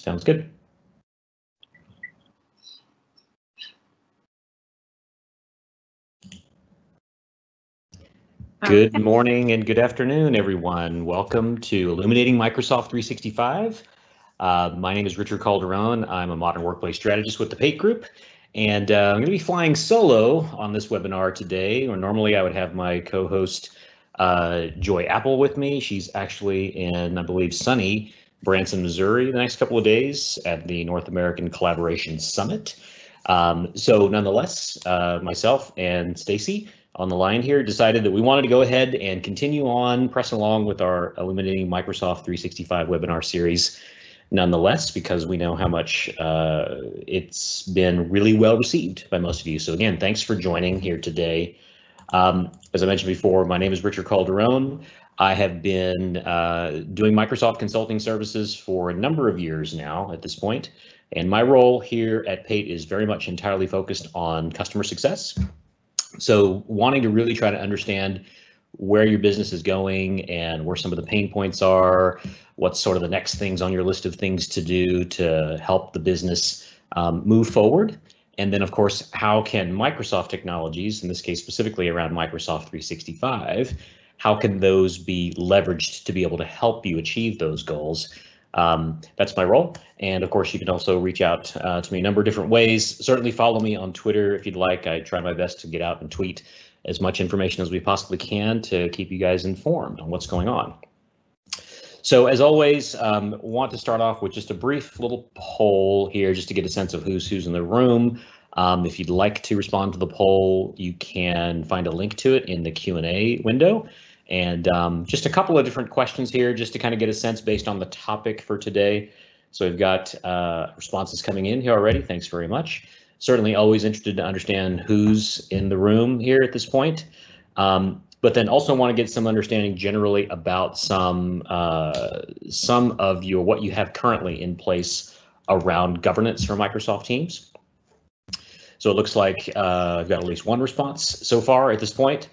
Sounds good. Good morning and good afternoon, everyone. Welcome to Illuminating Microsoft 365. Uh, my name is Richard Calderon. I'm a modern workplace strategist with the Pait Group, and uh, I'm going to be flying solo on this webinar today. Or normally I would have my co-host uh, Joy Apple with me. She's actually in, I believe, sunny Branson, Missouri, the next couple of days at the North American Collaboration Summit. Um, so, nonetheless, uh, myself and Stacy on the line here decided that we wanted to go ahead and continue on pressing along with our Illuminating Microsoft 365 webinar series nonetheless, because we know how much uh, it's been really well received by most of you. So again, thanks for joining here today. Um, as I mentioned before, my name is Richard Calderon. I have been uh, doing Microsoft consulting services for a number of years now at this point, and my role here at Pait is very much entirely focused on customer success so wanting to really try to understand where your business is going and where some of the pain points are, what's sort of the next things on your list of things to do to help the business um, move forward. And then, of course, how can Microsoft technologies, in this case specifically around Microsoft 365, how can those be leveraged to be able to help you achieve those goals? Um, that's my role. And of course, you can also reach out uh, to me a number of different ways. Certainly follow me on Twitter if you'd like. I try my best to get out and tweet as much information as we possibly can to keep you guys informed on what's going on. So as always, um, want to start off with just a brief little poll here just to get a sense of who's who's in the room. Um, if you'd like to respond to the poll, you can find a link to it in the Q&A window. And um, just a couple of different questions here just to kind of get a sense based on the topic for today. So we've got uh, responses coming in here already. Thanks very much. Certainly always interested to understand who's in the room here at this point. Um, but then also want to get some understanding generally about some uh, some of your what you have currently in place around governance for Microsoft Teams. So it looks like uh, I've got at least one response so far at this point.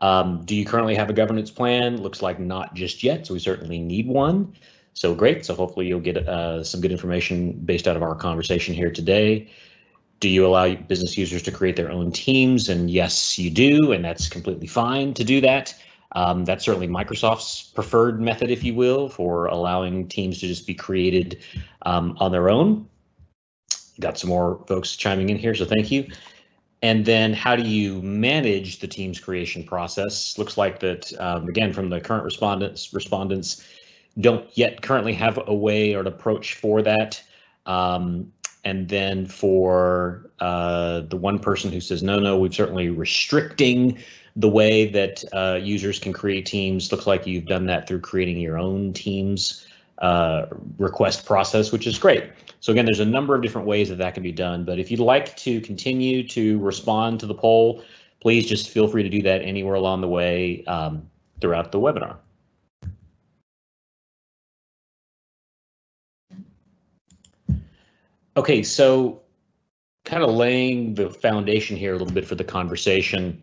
Um, do you currently have a governance plan? Looks like not just yet, so we certainly need one. So great. So hopefully you'll get uh, some good information based out of our conversation here today. Do you allow business users to create their own teams? And yes, you do, and that's completely fine to do that. Um, that's certainly Microsoft's preferred method, if you will, for allowing teams to just be created um, on their own. Got some more folks chiming in here, so thank you. And then how do you manage the team's creation process? Looks like that, um, again, from the current respondents, respondents don't yet currently have a way or an approach for that. Um, and then for uh, the one person who says, no, no, we've certainly restricting the way that uh, users can create teams. Looks like you've done that through creating your own teams uh, request process, which is great. So again, there's a number of different ways that that can be done, but if you'd like to continue to respond to the poll, please just feel free to do that anywhere along the way um, throughout the webinar. Okay, so kind of laying the foundation here a little bit for the conversation.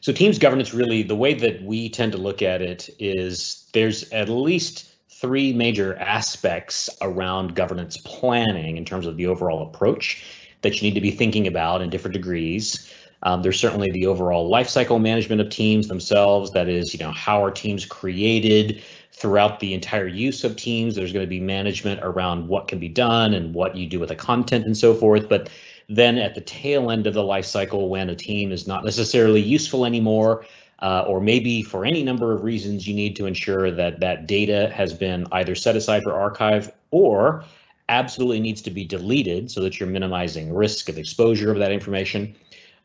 So Teams governance really, the way that we tend to look at it is there's at least three major aspects around governance planning in terms of the overall approach that you need to be thinking about in different degrees. Um, there's certainly the overall lifecycle management of teams themselves. That is, you know, how are teams created throughout the entire use of teams. There's going to be management around what can be done and what you do with the content and so forth. But then at the tail end of the lifecycle, when a team is not necessarily useful anymore, uh, or maybe for any number of reasons you need to ensure that that data has been either set aside for archive or absolutely needs to be deleted so that you're minimizing risk of exposure of that information.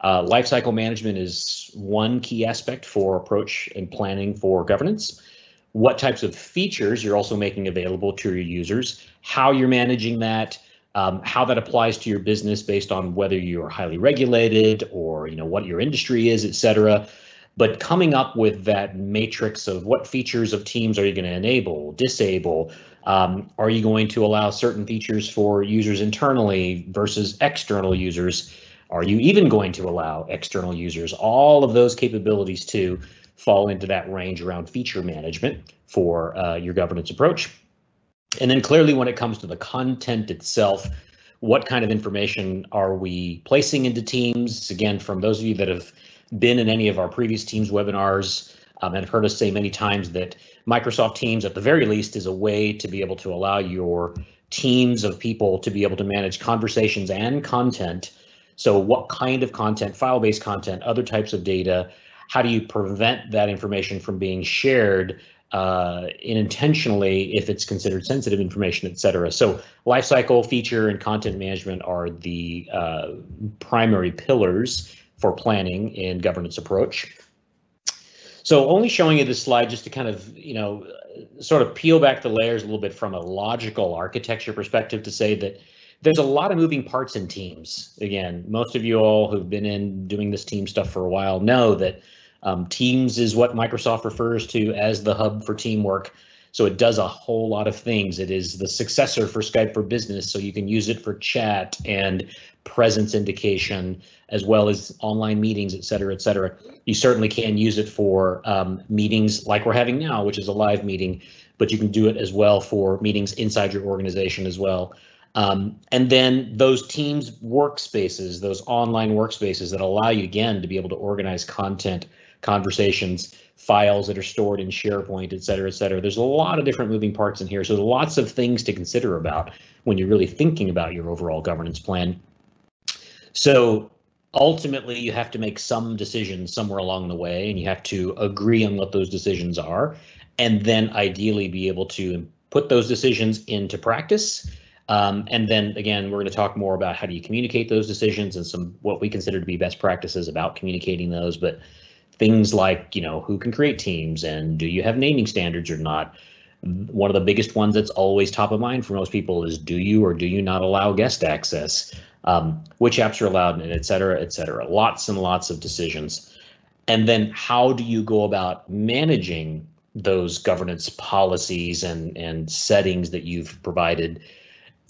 Uh, lifecycle management is one key aspect for approach and planning for governance. What types of features you're also making available to your users, how you're managing that, um, how that applies to your business based on whether you're highly regulated or you know what your industry is, et cetera but coming up with that matrix of what features of teams are you going to enable, disable, um, are you going to allow certain features for users internally versus external users? Are you even going to allow external users? All of those capabilities to fall into that range around feature management for uh, your governance approach. And then clearly when it comes to the content itself, what kind of information are we placing into Teams? Again, from those of you that have been in any of our previous Teams webinars um, and have heard us say many times that Microsoft Teams, at the very least, is a way to be able to allow your teams of people to be able to manage conversations and content. So what kind of content, file-based content, other types of data, how do you prevent that information from being shared uh, intentionally if it's considered sensitive information, et cetera. So lifecycle, feature, and content management are the uh, primary pillars for planning and governance approach. So only showing you this slide just to kind of, you know, sort of peel back the layers a little bit from a logical architecture perspective to say that there's a lot of moving parts in teams. Again, most of you all who've been in doing this team stuff for a while know that um, Teams is what Microsoft refers to as the hub for teamwork. So it does a whole lot of things. It is the successor for Skype for Business, so you can use it for chat and presence indication, as well as online meetings, et cetera, et cetera. You certainly can use it for um, meetings like we're having now, which is a live meeting, but you can do it as well for meetings inside your organization as well. Um, and then those teams workspaces, those online workspaces that allow you again to be able to organize content conversations, files that are stored in SharePoint, et cetera, et cetera. There's a lot of different moving parts in here. So lots of things to consider about when you're really thinking about your overall governance plan. So ultimately you have to make some decisions somewhere along the way and you have to agree on what those decisions are and then ideally be able to put those decisions into practice um, and then again, we're going to talk more about how do you communicate those decisions and some what we consider to be best practices about communicating those. But things like, you know, who can create teams and do you have naming standards or not? One of the biggest ones that's always top of mind for most people is do you or do you not allow guest access? Um, which apps are allowed and et cetera, et cetera. Lots and lots of decisions. And then how do you go about managing those governance policies and, and settings that you've provided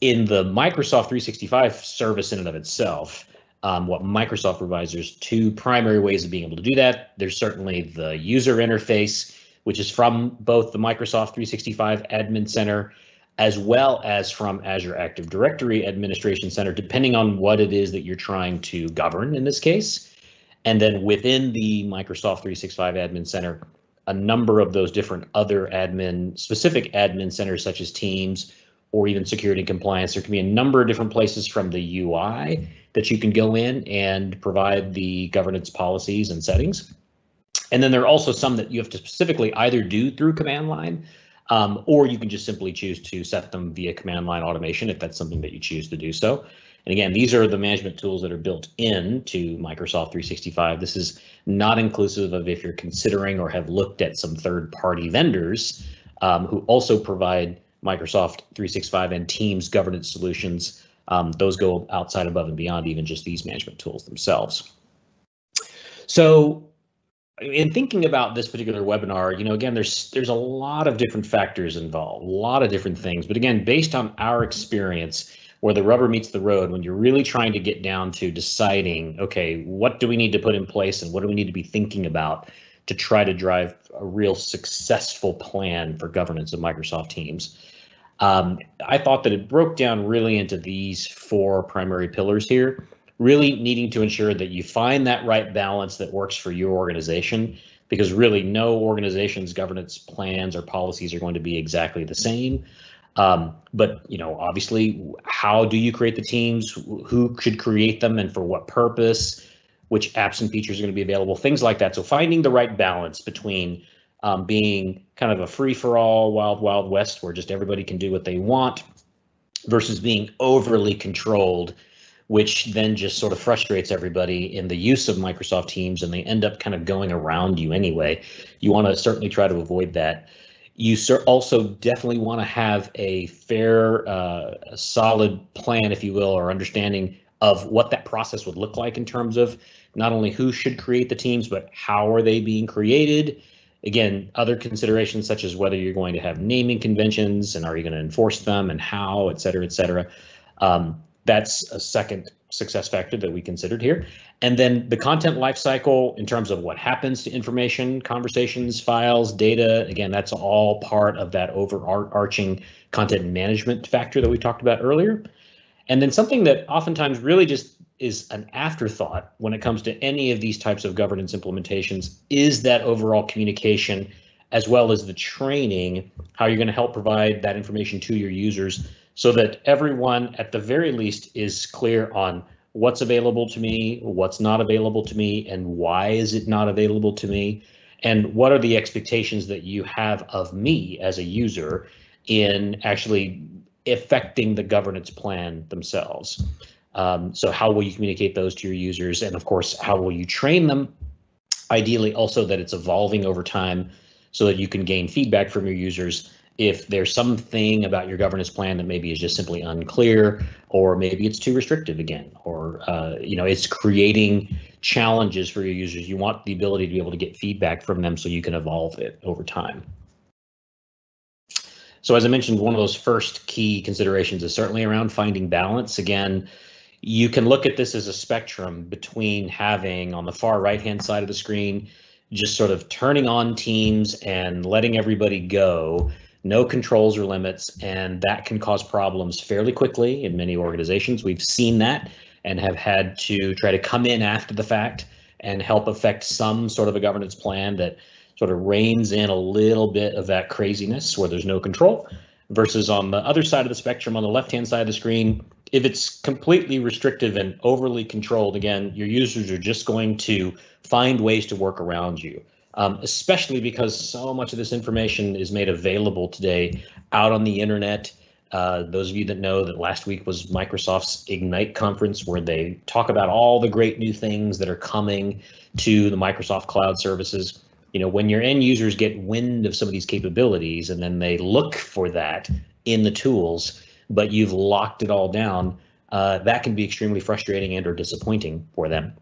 in the Microsoft 365 service in and of itself? Um, what Microsoft provides. There's two primary ways of being able to do that. There's certainly the user interface, which is from both the Microsoft 365 Admin Center as well as from Azure Active Directory Administration Center, depending on what it is that you're trying to govern in this case. And then within the Microsoft 365 Admin Center, a number of those different other admin specific admin centers such as Teams or even security compliance. There can be a number of different places from the UI that you can go in and provide the governance policies and settings. And then there are also some that you have to specifically either do through command line, um, or you can just simply choose to set them via command line automation if that's something that you choose to do so. And again, these are the management tools that are built into Microsoft 365. This is not inclusive of if you're considering or have looked at some third party vendors um, who also provide Microsoft 365 and Teams governance solutions um, those go outside above and beyond even just these management tools themselves. So in thinking about this particular webinar, you know, again, there's there's a lot of different factors involved, a lot of different things. But again, based on our experience, where the rubber meets the road, when you're really trying to get down to deciding, okay, what do we need to put in place and what do we need to be thinking about to try to drive a real successful plan for governance of Microsoft Teams. Um, I thought that it broke down really into these four primary pillars here, really needing to ensure that you find that right balance that works for your organization, because really no organization's governance plans or policies are going to be exactly the same. Um, but you know, obviously, how do you create the teams? Who should create them, and for what purpose? Which apps and features are going to be available? Things like that. So finding the right balance between um, being kind of a free for all, wild, wild west where just everybody can do what they want versus being overly controlled, which then just sort of frustrates everybody in the use of Microsoft Teams and they end up kind of going around you anyway. You want to certainly try to avoid that. You also definitely want to have a fair, uh, solid plan, if you will, or understanding of what that process would look like in terms of not only who should create the teams, but how are they being created Again, other considerations such as whether you're going to have naming conventions and are you going to enforce them and how, et cetera, et cetera. Um, that's a second success factor that we considered here. And then the content lifecycle in terms of what happens to information, conversations, files, data, again, that's all part of that overarching content management factor that we talked about earlier. And then something that oftentimes really just is an afterthought when it comes to any of these types of governance implementations is that overall communication as well as the training, how you're going to help provide that information to your users so that everyone at the very least is clear on what's available to me, what's not available to me, and why is it not available to me, and what are the expectations that you have of me as a user in actually affecting the governance plan themselves. Um, so how will you communicate those to your users? And of course, how will you train them? Ideally also that it's evolving over time so that you can gain feedback from your users if there's something about your governance plan that maybe is just simply unclear or maybe it's too restrictive again or uh, you know it's creating challenges for your users you want the ability to be able to get feedback from them so you can evolve it over time so as i mentioned one of those first key considerations is certainly around finding balance. Again you can look at this as a spectrum between having on the far right hand side of the screen just sort of turning on teams and letting everybody go no controls or limits and that can cause problems fairly quickly in many organizations. We've seen that and have had to try to come in after the fact and help affect some sort of a governance plan that sort of reins in a little bit of that craziness where there's no control versus on the other side of the spectrum on the left hand side of the screen if it's completely restrictive and overly controlled, again, your users are just going to find ways to work around you, um, especially because so much of this information is made available today out on the internet. Uh, those of you that know that last week was Microsoft's Ignite conference where they talk about all the great new things that are coming to the Microsoft cloud services. You know, when your end users get wind of some of these capabilities and then they look for that in the tools, but you've locked it all down, uh, that can be extremely frustrating and or disappointing for them.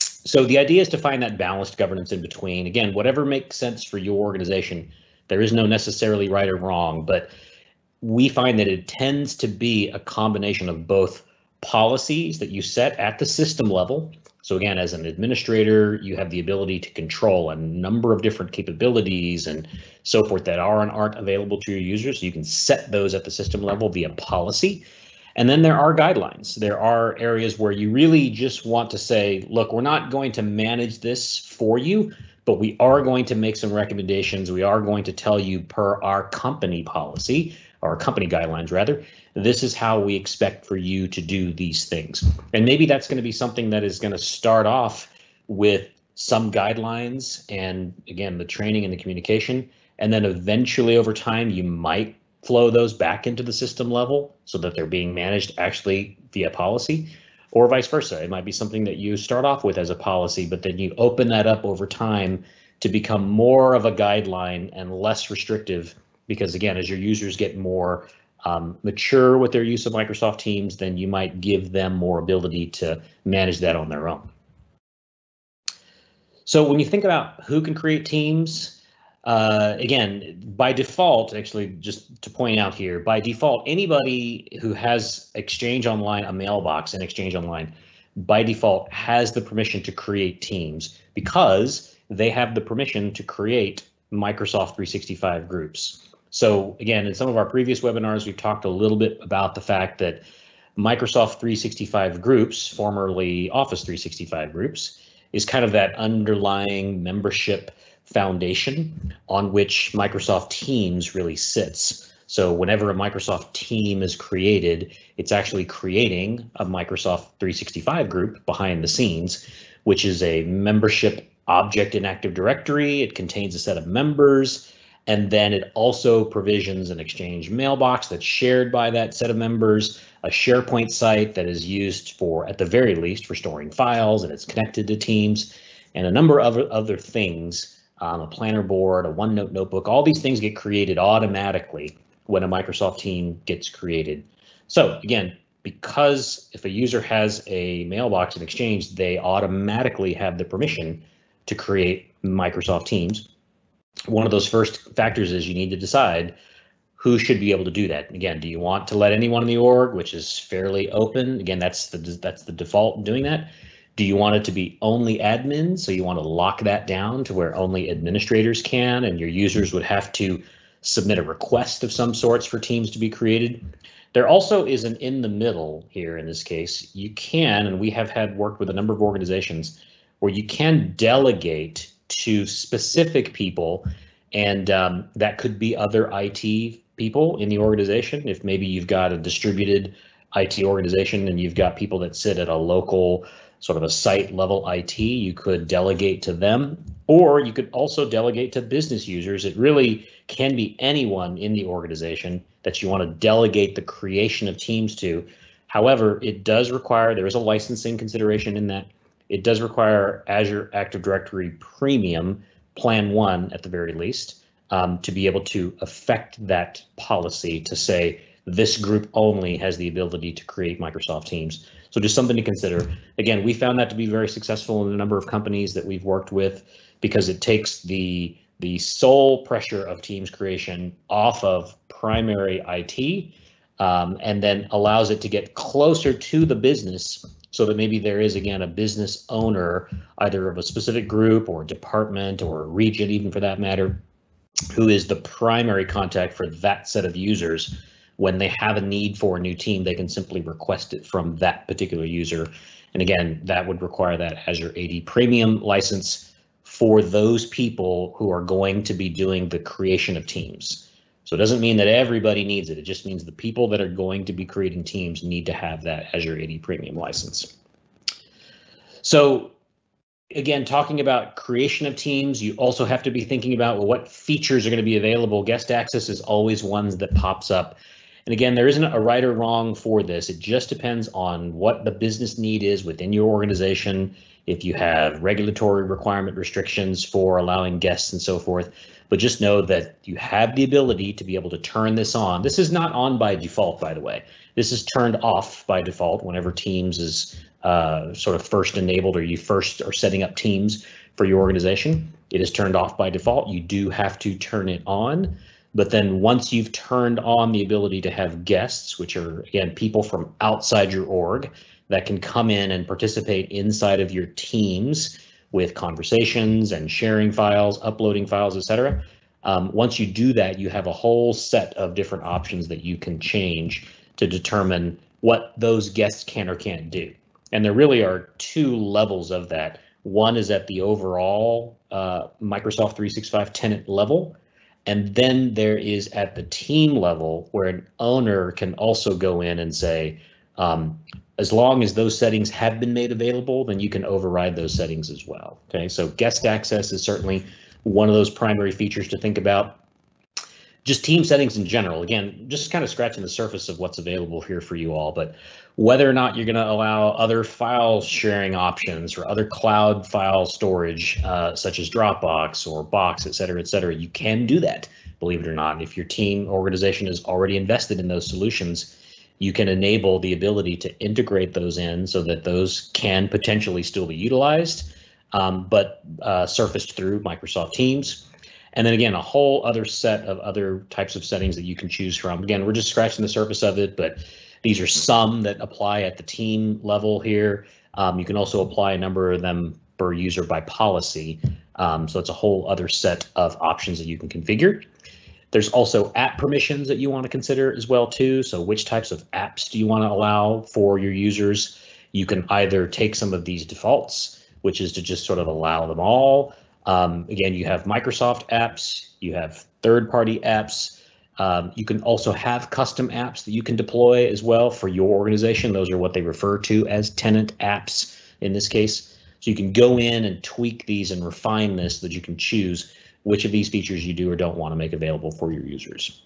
So the idea is to find that balanced governance in between. Again, whatever makes sense for your organization. There is no necessarily right or wrong, but we find that it tends to be a combination of both policies that you set at the system level. So again, as an administrator, you have the ability to control a number of different capabilities and so forth that are and aren't available to your users. So you can set those at the system level via policy. And then there are guidelines. There are areas where you really just want to say, look, we're not going to manage this for you, but we are going to make some recommendations. We are going to tell you per our company policy or company guidelines rather, this is how we expect for you to do these things. And maybe that's going to be something that is going to start off with some guidelines and again, the training and the communication. And then eventually over time, you might flow those back into the system level so that they're being managed actually via policy or vice versa. It might be something that you start off with as a policy, but then you open that up over time to become more of a guideline and less restrictive because again, as your users get more um, mature with their use of Microsoft Teams, then you might give them more ability to manage that on their own. So when you think about who can create teams, uh, again, by default, actually, just to point out here, by default, anybody who has Exchange Online, a mailbox in Exchange Online, by default has the permission to create teams because they have the permission to create Microsoft 365 groups. So again, in some of our previous webinars, we've talked a little bit about the fact that Microsoft 365 groups, formerly Office 365 groups, is kind of that underlying membership foundation on which Microsoft Teams really sits. So whenever a Microsoft team is created, it's actually creating a Microsoft 365 group behind the scenes, which is a membership object in Active Directory. It contains a set of members. And then it also provisions an Exchange mailbox that's shared by that set of members, a SharePoint site that is used for, at the very least, for storing files and it's connected to Teams, and a number of other things, um, a planner board, a OneNote notebook, all these things get created automatically when a Microsoft team gets created. So again, because if a user has a mailbox in Exchange, they automatically have the permission to create Microsoft Teams one of those first factors is you need to decide who should be able to do that. Again, do you want to let anyone in the org, which is fairly open? Again, that's the that's the default doing that. Do you want it to be only admins? So you want to lock that down to where only administrators can and your users would have to submit a request of some sorts for teams to be created. There also is an in the middle here in this case. You can, and we have had worked with a number of organizations where you can delegate to specific people, and um, that could be other IT people in the organization. If maybe you've got a distributed IT organization and you've got people that sit at a local sort of a site level IT, you could delegate to them, or you could also delegate to business users. It really can be anyone in the organization that you want to delegate the creation of teams to. However, it does require, there is a licensing consideration in that. It does require Azure Active Directory Premium Plan 1 at the very least um, to be able to affect that policy to say this group only has the ability to create Microsoft Teams. So just something to consider. Again, we found that to be very successful in a number of companies that we've worked with because it takes the the sole pressure of Teams creation off of primary IT um, and then allows it to get closer to the business so that maybe there is again a business owner either of a specific group or department or region even for that matter who is the primary contact for that set of users when they have a need for a new team, they can simply request it from that particular user. And again, that would require that Azure AD Premium license for those people who are going to be doing the creation of teams. So it doesn't mean that everybody needs it. It just means the people that are going to be creating teams need to have that Azure AD Premium license. So again, talking about creation of teams, you also have to be thinking about well, what features are going to be available. Guest access is always ones that pops up and again, there isn't a right or wrong for this. It just depends on what the business need is within your organization. If you have regulatory requirement restrictions for allowing guests and so forth, but just know that you have the ability to be able to turn this on. This is not on by default, by the way. This is turned off by default whenever Teams is uh, sort of first enabled or you first are setting up Teams for your organization. It is turned off by default. You do have to turn it on. But then once you've turned on the ability to have guests, which are again people from outside your org that can come in and participate inside of your teams with conversations and sharing files, uploading files, etc. Um, once you do that, you have a whole set of different options that you can change to determine what those guests can or can't do. And there really are two levels of that. One is at the overall uh, Microsoft 365 tenant level, and then there is at the team level where an owner can also go in and say, um, as long as those settings have been made available, then you can override those settings as well. Okay, so guest access is certainly one of those primary features to think about. Just team settings in general, again, just kind of scratching the surface of what's available here for you all, but whether or not you're going to allow other file sharing options or other cloud file storage, uh, such as Dropbox or Box, et cetera, et cetera, you can do that, believe it or not. If your team organization is already invested in those solutions, you can enable the ability to integrate those in so that those can potentially still be utilized, um, but uh, surfaced through Microsoft Teams. And then again, a whole other set of other types of settings that you can choose from. Again, we're just scratching the surface of it, but these are some that apply at the team level here. Um, you can also apply a number of them per user by policy. Um, so it's a whole other set of options that you can configure. There's also app permissions that you want to consider as well too. So which types of apps do you want to allow for your users? You can either take some of these defaults, which is to just sort of allow them all. Um, again, you have Microsoft apps, you have third-party apps, um, you can also have custom apps that you can deploy as well for your organization. Those are what they refer to as tenant apps in this case. So you can go in and tweak these and refine this so that you can choose which of these features you do or don't want to make available for your users.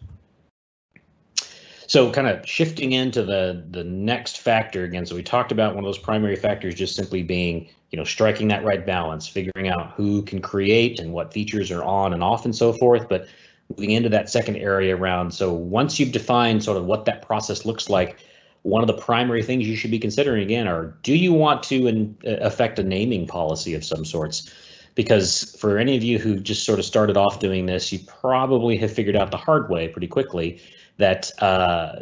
So kind of shifting into the, the next factor again, so we talked about one of those primary factors just simply being, you know, striking that right balance, figuring out who can create and what features are on and off and so forth. But moving into that second area around. So once you've defined sort of what that process looks like, one of the primary things you should be considering again are do you want to in, uh, affect a naming policy of some sorts? Because for any of you who just sort of started off doing this, you probably have figured out the hard way pretty quickly that uh,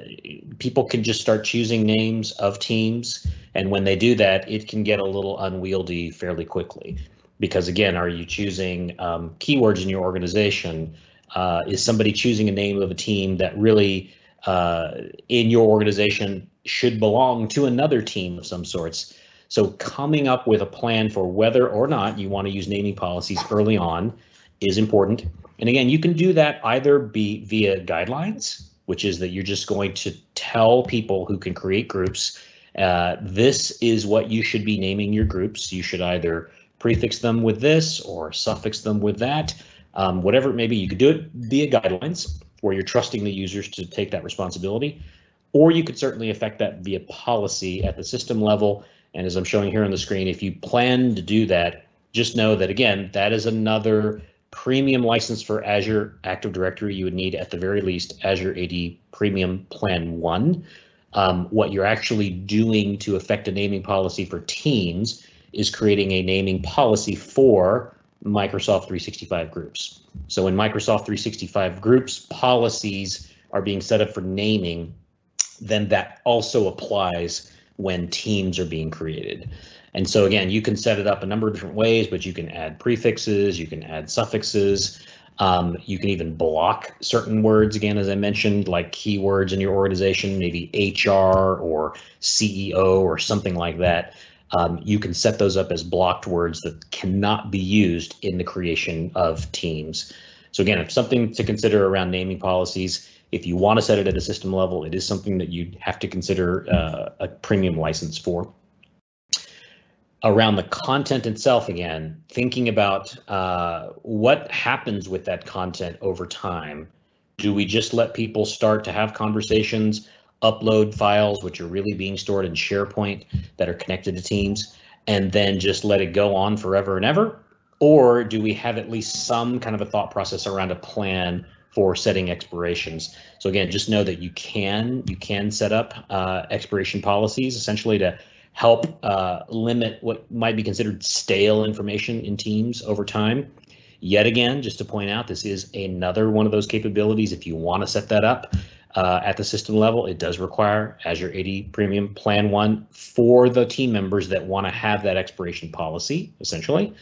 people can just start choosing names of teams. And when they do that, it can get a little unwieldy fairly quickly. Because again, are you choosing um, keywords in your organization? Uh, is somebody choosing a name of a team that really uh, in your organization should belong to another team of some sorts? So coming up with a plan for whether or not you want to use naming policies early on is important. And again, you can do that either be via guidelines, which is that you're just going to tell people who can create groups, uh, this is what you should be naming your groups. You should either prefix them with this or suffix them with that, um, whatever it may be. You could do it via guidelines where you're trusting the users to take that responsibility, or you could certainly affect that via policy at the system level. And as I'm showing here on the screen, if you plan to do that, just know that again, that is another premium license for Azure Active Directory, you would need at the very least Azure AD Premium Plan 1. Um, what you're actually doing to affect a naming policy for Teams is creating a naming policy for Microsoft 365 groups. So in Microsoft 365 groups, policies are being set up for naming, then that also applies when teams are being created. And so again, you can set it up a number of different ways, but you can add prefixes, you can add suffixes, um, you can even block certain words, again, as I mentioned, like keywords in your organization, maybe HR or CEO or something like that. Um, you can set those up as blocked words that cannot be used in the creation of teams. So again, if something to consider around naming policies. If you want to set it at a system level, it is something that you have to consider uh, a premium license for around the content itself again, thinking about uh, what happens with that content over time. Do we just let people start to have conversations, upload files, which are really being stored in SharePoint that are connected to Teams, and then just let it go on forever and ever? Or do we have at least some kind of a thought process around a plan for setting expirations? So again, just know that you can you can set up uh, expiration policies essentially to help uh, limit what might be considered stale information in teams over time. Yet again, just to point out, this is another one of those capabilities. If you want to set that up uh, at the system level, it does require Azure AD Premium Plan 1 for the team members that want to have that expiration policy, essentially.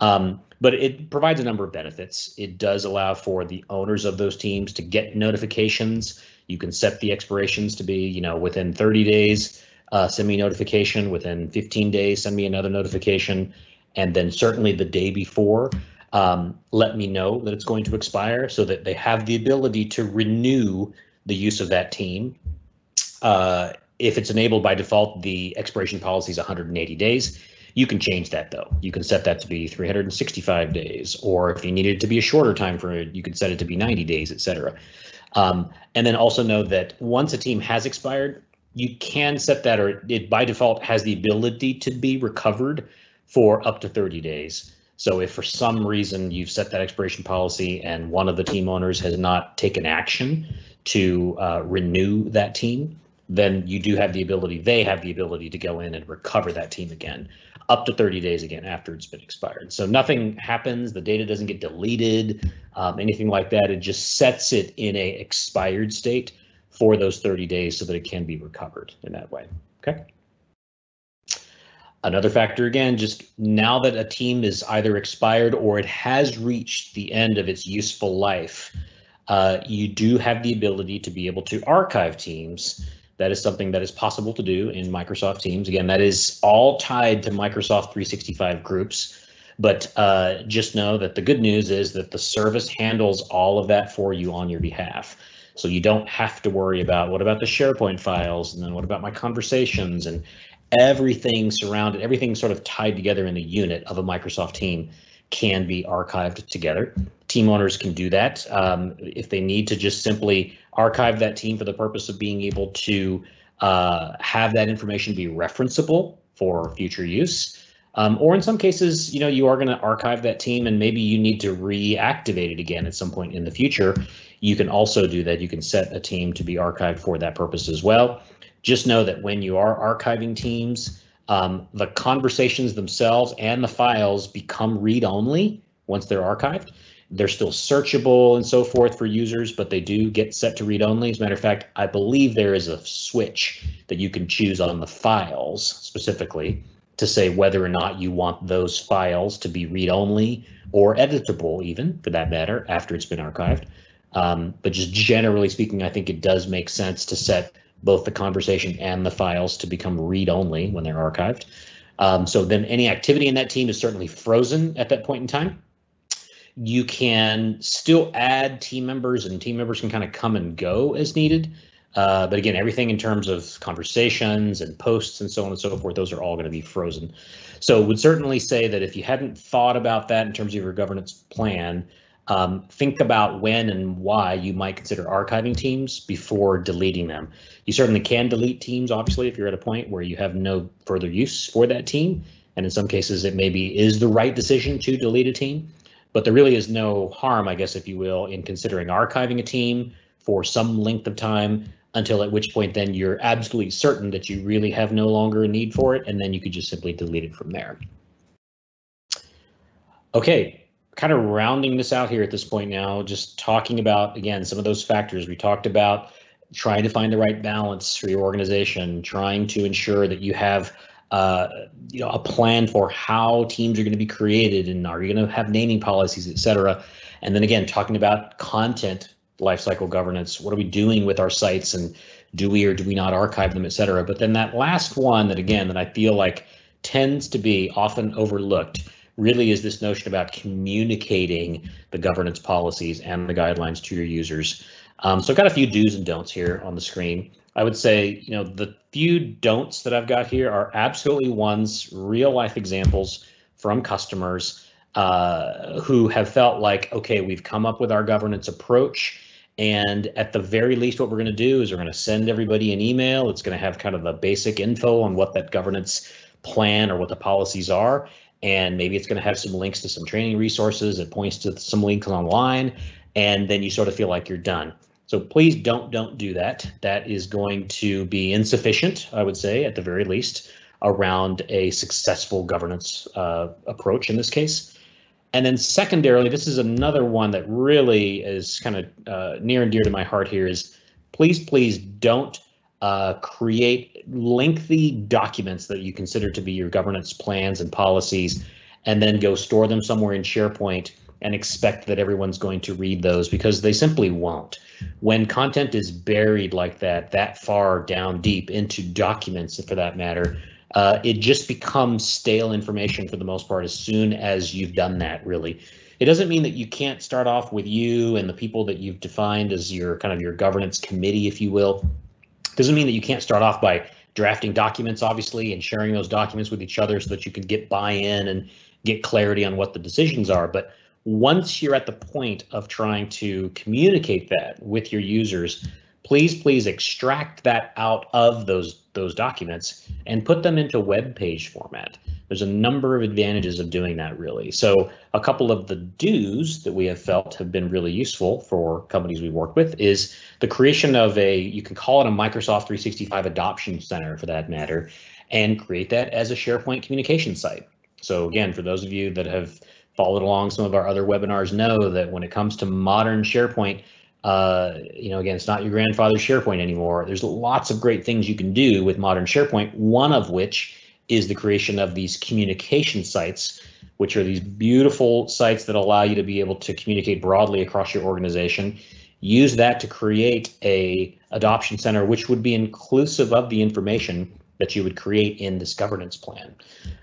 Um, but it provides a number of benefits. It does allow for the owners of those teams to get notifications. You can set the expirations to be, you know, within 30 days uh, send me notification within 15 days, send me another notification, and then certainly the day before, um, let me know that it's going to expire so that they have the ability to renew the use of that team. Uh, if it's enabled by default, the expiration policy is 180 days. You can change that though. You can set that to be 365 days, or if you needed it to be a shorter time for it, you can set it to be 90 days, etc. Um, and then also know that once a team has expired, you can set that or it by default has the ability to be recovered for up to 30 days. So if for some reason you've set that expiration policy and one of the team owners has not taken action to uh, renew that team, then you do have the ability, they have the ability to go in and recover that team again up to 30 days again after it's been expired. So nothing happens, the data doesn't get deleted, um, anything like that. It just sets it in a expired state for those 30 days so that it can be recovered in that way. Okay. Another factor again, just now that a team is either expired or it has reached the end of its useful life, uh, you do have the ability to be able to archive teams. That is something that is possible to do in Microsoft Teams. Again, that is all tied to Microsoft 365 groups. But uh, just know that the good news is that the service handles all of that for you on your behalf. So you don't have to worry about what about the SharePoint files and then what about my conversations and everything surrounded, everything sort of tied together in the unit of a Microsoft team can be archived together. Team owners can do that um, if they need to just simply archive that team for the purpose of being able to uh, have that information be referenceable for future use. Um, or in some cases, you know, you are going to archive that team and maybe you need to reactivate it again at some point in the future. You can also do that. You can set a team to be archived for that purpose as well. Just know that when you are archiving teams, um, the conversations themselves and the files become read-only once they're archived. They're still searchable and so forth for users, but they do get set to read only. As a matter of fact, I believe there is a switch that you can choose on the files specifically to say whether or not you want those files to be read only or editable, even for that matter, after it's been archived. Um, but just generally speaking, I think it does make sense to set both the conversation and the files to become read only when they're archived. Um, so then any activity in that team is certainly frozen at that point in time. You can still add team members and team members can kind of come and go as needed. Uh, but again, everything in terms of conversations and posts and so on and so forth, those are all going to be frozen. So would certainly say that if you hadn't thought about that in terms of your governance plan, um, think about when and why you might consider archiving teams before deleting them. You certainly can delete teams, obviously, if you're at a point where you have no further use for that team. And in some cases, it maybe is the right decision to delete a team. But there really is no harm, I guess, if you will, in considering archiving a team for some length of time until at which point then you're absolutely certain that you really have no longer a need for it, and then you could just simply delete it from there. Okay, kind of rounding this out here at this point now, just talking about, again, some of those factors we talked about, trying to find the right balance for your organization, trying to ensure that you have uh, you know, a plan for how teams are going to be created and are you going to have naming policies, et cetera. And then again, talking about content lifecycle governance. What are we doing with our sites and do we or do we not archive them, et cetera. But then that last one that again, that I feel like tends to be often overlooked really is this notion about communicating the governance policies and the guidelines to your users. Um, so I've got a few do's and don'ts here on the screen. I would say, you know, the few don'ts that I've got here are absolutely ones, real life examples from customers uh, who have felt like, okay, we've come up with our governance approach. And at the very least, what we're going to do is we're going to send everybody an email. It's going to have kind of the basic info on what that governance plan or what the policies are and maybe it's going to have some links to some training resources. It points to some links online, and then you sort of feel like you're done. So please don't don't do that. That is going to be insufficient, I would say, at the very least, around a successful governance uh, approach in this case. And then secondarily, this is another one that really is kind of uh, near and dear to my heart here is please, please don't uh, create lengthy documents that you consider to be your governance plans and policies, and then go store them somewhere in SharePoint and expect that everyone's going to read those because they simply won't. When content is buried like that, that far down deep into documents for that matter, uh, it just becomes stale information for the most part as soon as you've done that really. It doesn't mean that you can't start off with you and the people that you've defined as your kind of your governance committee, if you will, doesn't mean that you can't start off by drafting documents, obviously, and sharing those documents with each other so that you can get buy-in and get clarity on what the decisions are. But once you're at the point of trying to communicate that with your users, please, please extract that out of those those documents and put them into web page format. There's a number of advantages of doing that really. So a couple of the do's that we have felt have been really useful for companies we work with is the creation of a, you can call it a Microsoft 365 adoption center for that matter, and create that as a SharePoint communication site. So again, for those of you that have followed along some of our other webinars know that when it comes to modern SharePoint, uh, you know, again, it's not your grandfather's SharePoint anymore. There's lots of great things you can do with modern SharePoint, one of which is the creation of these communication sites, which are these beautiful sites that allow you to be able to communicate broadly across your organization. Use that to create a adoption center, which would be inclusive of the information that you would create in this governance plan.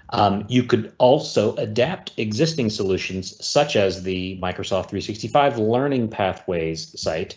Um, you could also adapt existing solutions such as the Microsoft 365 Learning Pathways site.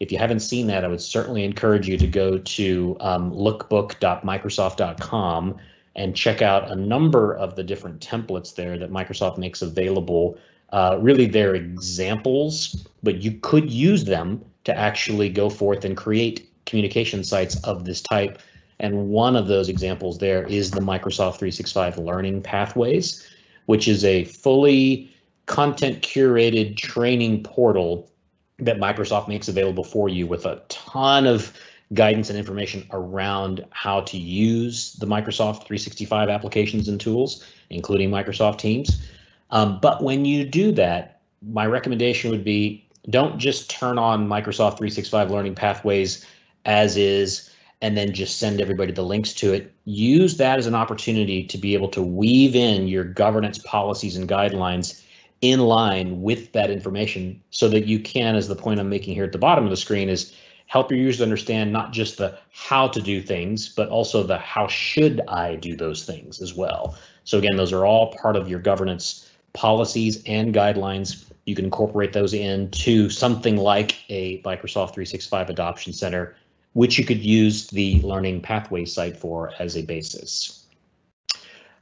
If you haven't seen that, I would certainly encourage you to go to um, lookbook.microsoft.com and check out a number of the different templates there that Microsoft makes available. Uh, really, they're examples, but you could use them to actually go forth and create communication sites of this type and one of those examples there is the Microsoft 365 Learning Pathways, which is a fully content curated training portal that Microsoft makes available for you with a ton of guidance and information around how to use the Microsoft 365 applications and tools, including Microsoft Teams. Um, but when you do that, my recommendation would be don't just turn on Microsoft 365 Learning Pathways as is and then just send everybody the links to it. Use that as an opportunity to be able to weave in your governance policies and guidelines in line with that information so that you can, as the point I'm making here at the bottom of the screen is help your users understand not just the how to do things, but also the how should I do those things as well. So again, those are all part of your governance policies and guidelines. You can incorporate those into something like a Microsoft 365 Adoption Center which you could use the learning pathway site for as a basis.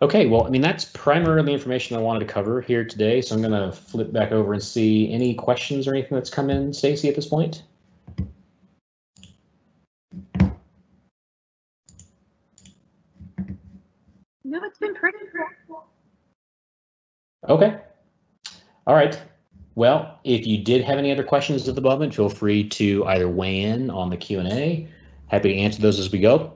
Okay, well, I mean, that's primarily the information I wanted to cover here today. So I'm going to flip back over and see any questions or anything that's come in, Stacy, at this point. No, it's been pretty cool. Okay. All right. Well, if you did have any other questions at the moment, feel free to either weigh in on the Q&A. Happy to answer those as we go.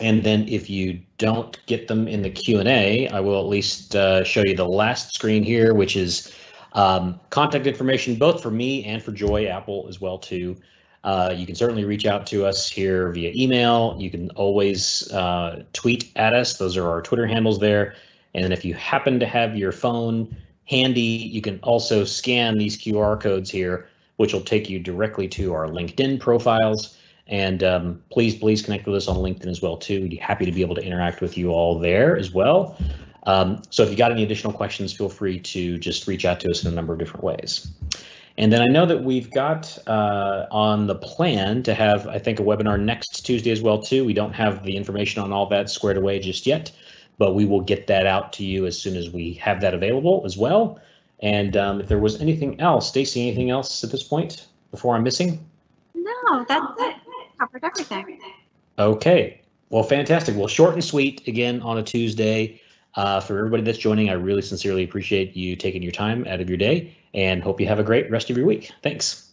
And then if you don't get them in the Q&A, I will at least uh, show you the last screen here, which is um, contact information both for me and for Joy Apple as well too. Uh, you can certainly reach out to us here via email. You can always uh, tweet at us. Those are our Twitter handles there. And if you happen to have your phone handy. You can also scan these QR codes here, which will take you directly to our LinkedIn profiles. And um, please, please connect with us on LinkedIn as well too. We'd be happy to be able to interact with you all there as well. Um, so if you got any additional questions, feel free to just reach out to us in a number of different ways. And then I know that we've got uh, on the plan to have, I think, a webinar next Tuesday as well too. We don't have the information on all that squared away just yet, but we will get that out to you as soon as we have that available as well. And um, if there was anything else, Stacy, anything else at this point before I'm missing? No, that's it. Covered everything. Okay. Well, fantastic. Well, short and sweet again on a Tuesday. Uh, for everybody that's joining, I really sincerely appreciate you taking your time out of your day and hope you have a great rest of your week. Thanks.